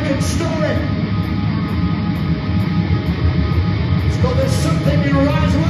American story. It's called There's Something in Your Eyes.